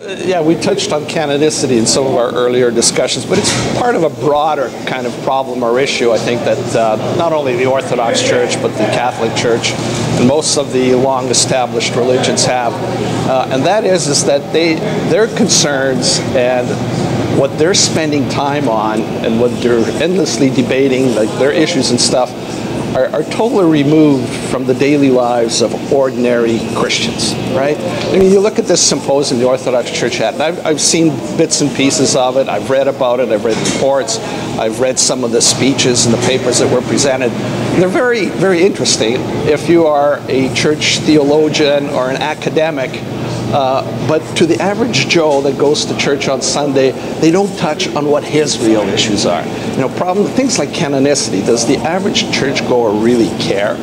Yeah, we touched on canonicity in some of our earlier discussions, but it's part of a broader kind of problem or issue, I think, that uh, not only the Orthodox Church, but the Catholic Church and most of the long established religions have. Uh, and that is, is that they, their concerns and what they're spending time on and what they're endlessly debating, like their issues and stuff, are, are, totally removed from the daily lives of ordinary Christians, right? I mean, you look at this symposium the Orthodox Church had, and I've, I've seen bits and pieces of it, I've read about it, I've read reports, I've read some of the speeches and the papers that were presented. They're very, very interesting if you are a church theologian or an academic uh, but to the average Joe that goes to church on Sunday, they don't touch on what his real issues are. You know, problem things like canonicity. Does the average churchgoer really care?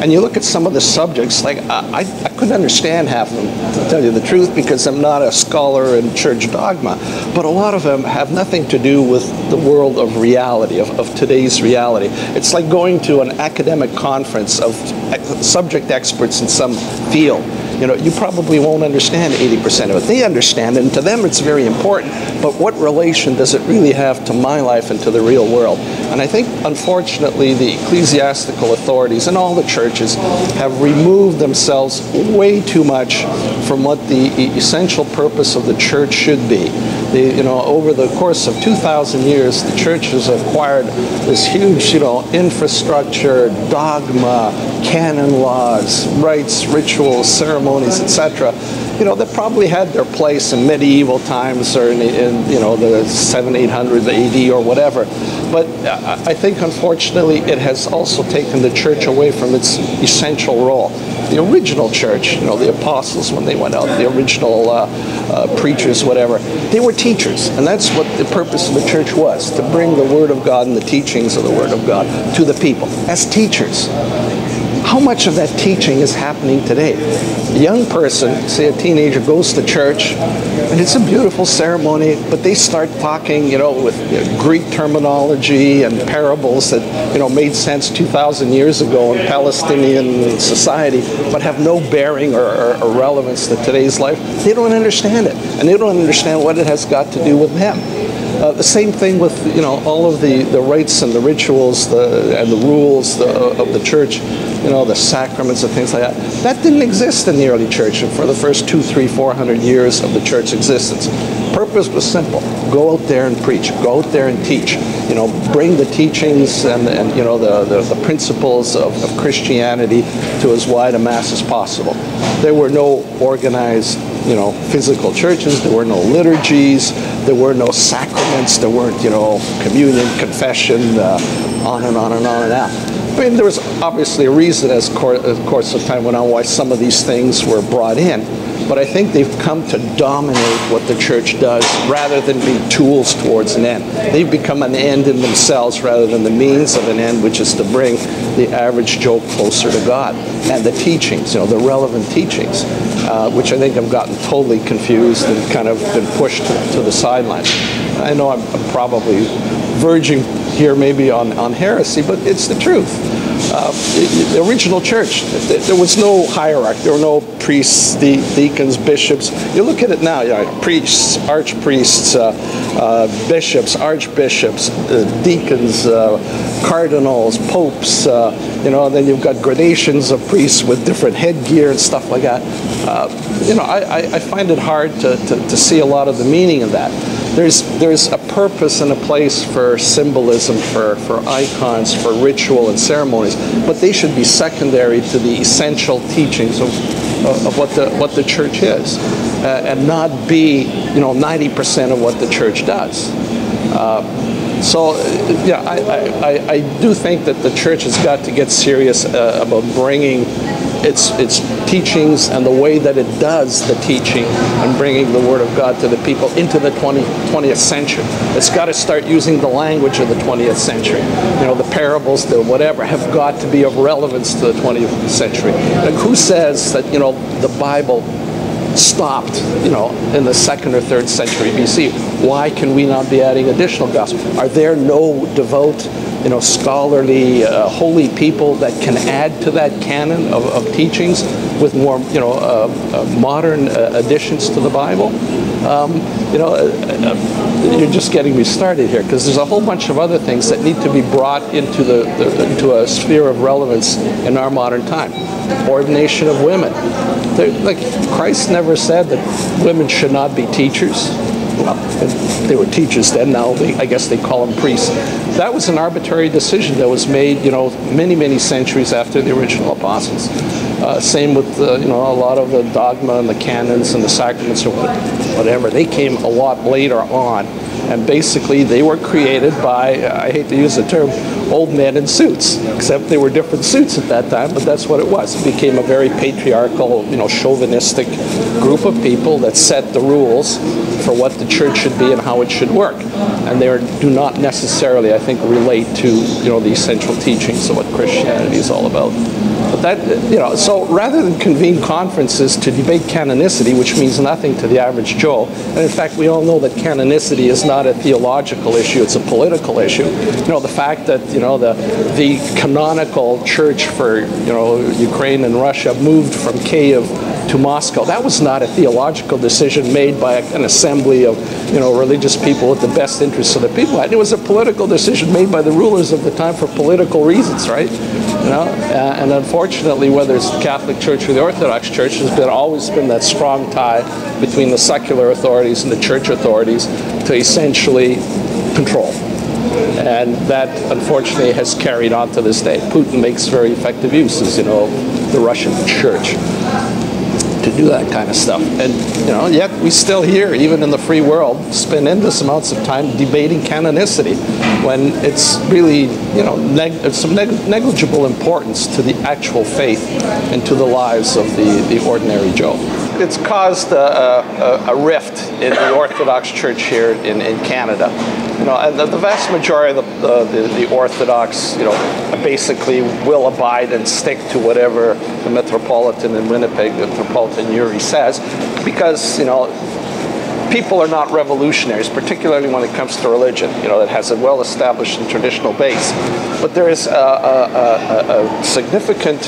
And you look at some of the subjects, like I, I couldn't understand half of them, to tell you the truth, because I'm not a scholar in church dogma. But a lot of them have nothing to do with the world of reality, of, of today's reality. It's like going to an academic conference of subject experts in some field you know, you probably won't understand 80% of it. They understand it, and to them it's very important, but what relation does it really have to my life and to the real world? And I think, unfortunately, the ecclesiastical authorities and all the churches have removed themselves way too much from what the essential purpose of the church should be. The, you know, over the course of 2,000 years, the church has acquired this huge, you know, infrastructure, dogma, canon laws, rites, rituals, ceremonies, etc. You know, that probably had their place in medieval times or in, in you know the 7, 800 AD or whatever. But uh, I think, unfortunately, it has also taken the church away from its essential role. The original church, you know, the apostles when they went out, the original uh, uh, preachers, whatever, they were teachers, and that's what the purpose of the church was: to bring the Word of God and the teachings of the Word of God to the people as teachers. How much of that teaching is happening today? A young person, say a teenager, goes to church, and it's a beautiful ceremony, but they start talking, you know, with you know, Greek terminology and parables that, you know, made sense 2,000 years ago in Palestinian society, but have no bearing or, or, or relevance to today's life. They don't understand it, and they don't understand what it has got to do with them. Uh, the same thing with you know all of the, the rites and the rituals the, and the rules the, of the church, you know the sacraments and things like that. That didn't exist in the early church for the first two, three, four hundred years of the church's existence. Purpose was simple: go out there and preach, go out there and teach. You know, bring the teachings and, and you know the, the, the principles of, of Christianity to as wide a mass as possible. There were no organized you know, physical churches. There were no liturgies. There were no sacraments. There weren't, you know, communion, confession, uh, on and on and on and on. I mean, there was obviously a reason as course, as course of time went on why some of these things were brought in. But I think they've come to dominate what the church does rather than be tools towards an end. They've become an end in themselves rather than the means of an end, which is to bring the average Joe closer to God. And the teachings, you know, the relevant teachings, uh, which I think have gotten totally confused and kind of been pushed to, the sidelines. I know I'm probably verging here maybe on, on heresy, but it's the truth. Uh, the original church, there was no hierarchy. There were no priests, de deacons, bishops. You look at it now, you know, priests, archpriests, uh, uh, bishops, archbishops, uh, deacons, uh, cardinals, popes, uh, you know, and then you've got gradations of priests with different headgear and stuff like that. you know, I, I, find it hard to, to, to see a lot of the meaning of that there's there's a purpose and a place for symbolism, for, for icons, for ritual and ceremonies, but they should be secondary to the essential teachings of, of what the what the church is, uh, and not be you know 90% of what the church does. Uh, so, yeah, I, I, I, do think that the church has got to get serious uh, about bringing its its teachings and the way that it does the teaching and bringing the Word of God to the people into the 20, 20th century. It's got to start using the language of the 20th century. You know, the parables, the whatever, have got to be of relevance to the 20th century. And who says that, you know, the Bible stopped, you know, in the second or third century BC. Why can we not be adding additional gospel? Are there no devout, you know, scholarly, uh, holy people that can add to that canon of, of teachings with more, you know, uh, uh, modern uh, additions to the Bible? Um, you know, uh, you're just getting me started here because there's a whole bunch of other things that need to be brought into the, the into a sphere of relevance in our modern time. Ordination of women. They're, like Christ never said that women should not be teachers. Well, they were teachers then. Now they, I guess they call them priests. That was an arbitrary decision that was made, you know, many many centuries after the original apostles. Uh, same with uh, you know a lot of the dogma and the canons and the sacraments or whatever. They came a lot later on, and basically they were created by I hate to use the term old men in suits, except they were different suits at that time. But that's what it was. It became a very patriarchal, you know, chauvinistic group of people that set the rules for what the church should be and how it should work, and they do not necessarily, I think, relate to you know the essential teachings of what Christianity is all about. But that, you know, so rather than convene conferences to debate canonicity, which means nothing to the average Joe, and in fact, we all know that canonicity is not a theological issue, it's a political issue. You know, the fact that, you know, the, the canonical church for, you know, Ukraine and Russia moved from Kiev to Moscow. That was not a theological decision made by an assembly of you know religious people with the best interests of the people. It was a political decision made by the rulers of the time for political reasons, right? Know, uh, and unfortunately, whether it's the Catholic Church or the Orthodox Church, there's been always been that strong tie between the secular authorities and the church authorities to essentially control. And that, unfortunately, has carried on to this day. Putin makes very effective uses, you know, the Russian church to do that kind of stuff. And you know, yet we still here, even in the free world, spend endless amounts of time debating canonicity when it's really you know neg- some neg- negligible importance to the actual faith and to the lives of the, the ordinary Joe it's caused a, a, a, rift in the Orthodox Church here in, in Canada. You know, the, the vast majority of the, the, the, Orthodox, you know, basically will abide and stick to whatever the Metropolitan in Winnipeg, the Metropolitan Yurij says, because, you know, people are not revolutionaries, particularly when it comes to religion, you know, that has a well-established and traditional base. But there is a, a, a significant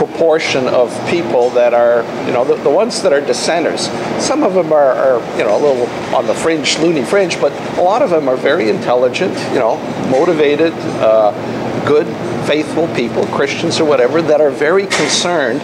proportion of people that are, you know, the, the ones that are dissenters. Some of them are, are, you know, a little on the fringe, loony fringe, but a lot of them are very intelligent, you know, motivated, uh, good, faithful people, Christians or whatever, that are very concerned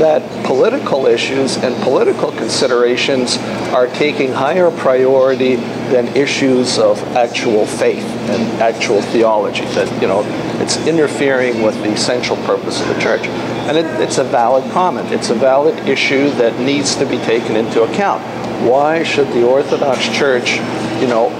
that political issues and political considerations are taking higher priority than issues of actual faith and actual theology. That, you know, it's interfering with the essential purpose of the church. And it, it's a valid comment. It's a valid issue that needs to be taken into account. Why should the Orthodox Church, you know,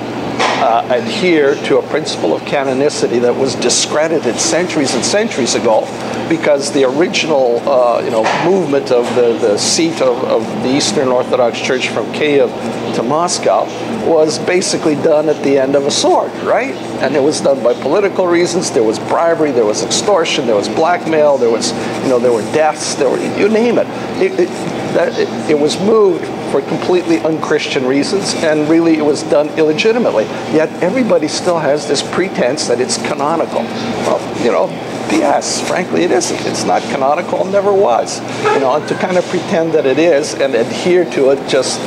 uh, adhere to a principle of canonicity that was discredited centuries and centuries ago because the original uh, you know, movement of the, the seat of, of the Eastern Orthodox Church from Kiev to Moscow was basically done at the end of a sword, right? And it was done by political reasons. There was bribery, there was extortion, there was blackmail, there was, you know, there were deaths, there were, you name it. It, it, that, it, it was moved for completely unchristian reasons, and really it was done illegitimately. Yet everybody still has this pretense that it's canonical. Well, you know, BS. Frankly, it isn't. It's not canonical, never was. You know, and to kind of pretend that it is and adhere to it just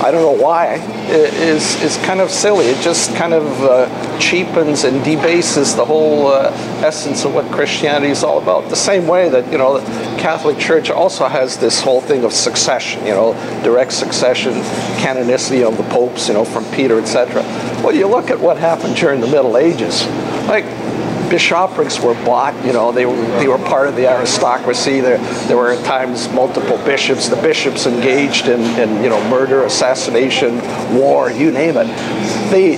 I don't know why, is, is kind of silly. It just kind of uh, cheapens and debases the whole uh, essence of what Christianity is all about. The same way that, you know, the Catholic Church also has this whole thing of succession, you know, direct succession, canonicity of the popes, you know, from Peter, etc. Well, you look at what happened during the Middle Ages. Like, bishoprics were bought. You know, they were, they were part of the aristocracy. There, there were at times multiple bishops. The bishops engaged in, in you know murder, assassination, war, you name it. They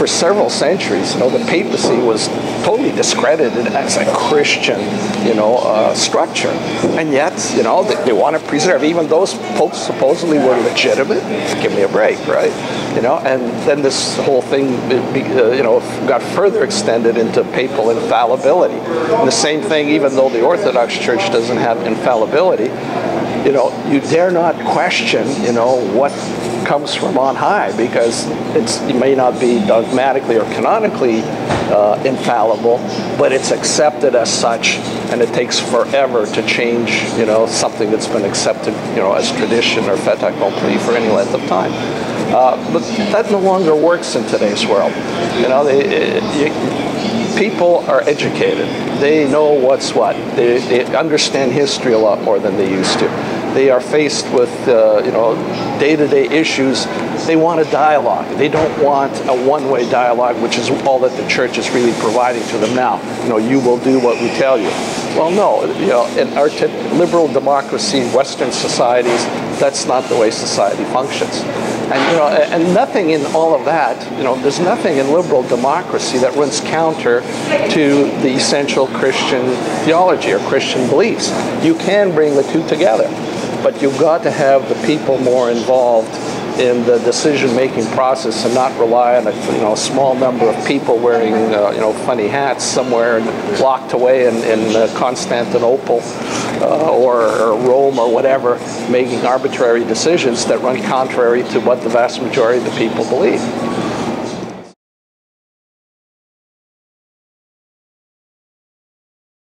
for several centuries, you know, the papacy was totally discredited as a Christian, you know, uh, structure. And yet, you know, they, they, want to preserve, even those popes supposedly were legitimate. Give me a break, right? You know, and then this whole thing, uh, you know, got further extended into papal infallibility. And the same thing, even though the Orthodox Church doesn't have infallibility, you know, you dare not question, you know, what comes from on high because it's, it may not be dogmatically or canonically uh, infallible, but it's accepted as such, and it takes forever to change, you know, something that's been accepted, you know, as tradition or fait accompli for any length of time. Uh, but that no longer works in today's world. You know, they, people are educated. They know what's what. They, they understand history a lot more than they used to they are faced with uh, you know day-to-day issues they want a dialogue. They don't want a one-way dialogue which is all that the church is really providing to them now. You know you will do what we tell you. Well no you know in our liberal democracy western societies that's not the way society functions. And you know and nothing in all of that you know there's nothing in liberal democracy that runs counter to the essential christian theology or christian beliefs. You can bring the two together but you've got to have the people more involved in the decision-making process and not rely on a you know small number of people wearing uh, you know funny hats somewhere locked away in, in uh, Constantinople uh, or, or, Rome or whatever, making arbitrary decisions that run contrary to what the vast majority of the people believe.